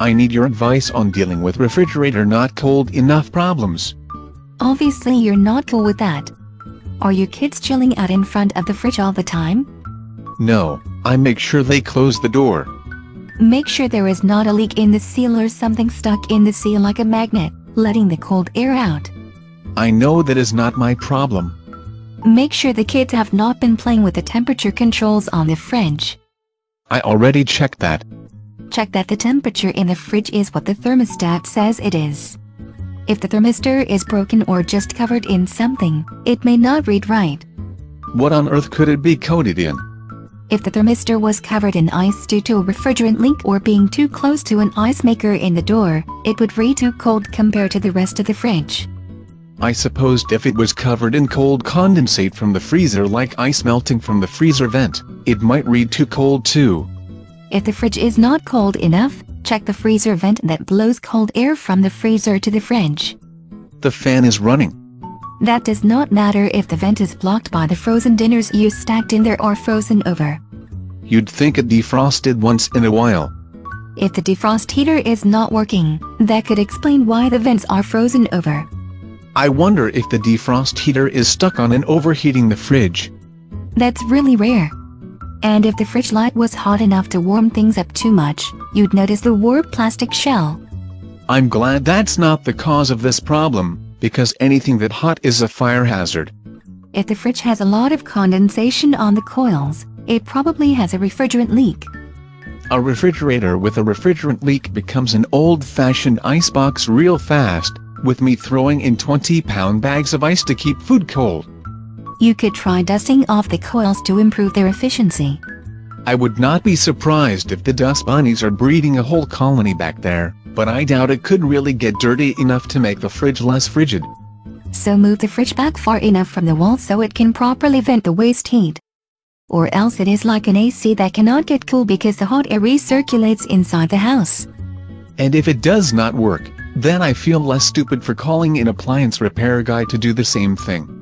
I need your advice on dealing with refrigerator not cold enough problems. Obviously you're not cool with that. Are your kids chilling out in front of the fridge all the time? No, I make sure they close the door. Make sure there is not a leak in the seal or something stuck in the seal like a magnet, letting the cold air out. I know that is not my problem. Make sure the kids have not been playing with the temperature controls on the fridge. I already checked that. Check that the temperature in the fridge is what the thermostat says it is. If the thermistor is broken or just covered in something, it may not read right. What on earth could it be coated in? If the thermistor was covered in ice due to a refrigerant leak or being too close to an ice maker in the door, it would read too cold compared to the rest of the fridge. I supposed if it was covered in cold condensate from the freezer like ice melting from the freezer vent, it might read too cold too. If the fridge is not cold enough, check the freezer vent that blows cold air from the freezer to the fridge. The fan is running. That does not matter if the vent is blocked by the frozen dinners you stacked in there or frozen over. You'd think it defrosted once in a while. If the defrost heater is not working, that could explain why the vents are frozen over. I wonder if the defrost heater is stuck on and overheating the fridge. That's really rare. And if the fridge light was hot enough to warm things up too much, you'd notice the warped plastic shell. I'm glad that's not the cause of this problem, because anything that hot is a fire hazard. If the fridge has a lot of condensation on the coils, it probably has a refrigerant leak. A refrigerator with a refrigerant leak becomes an old-fashioned icebox real fast, with me throwing in 20-pound bags of ice to keep food cold. You could try dusting off the coils to improve their efficiency. I would not be surprised if the dust bunnies are breeding a whole colony back there, but I doubt it could really get dirty enough to make the fridge less frigid. So move the fridge back far enough from the wall so it can properly vent the waste heat. Or else it is like an AC that cannot get cool because the hot air recirculates inside the house. And if it does not work, then I feel less stupid for calling an appliance repair guy to do the same thing.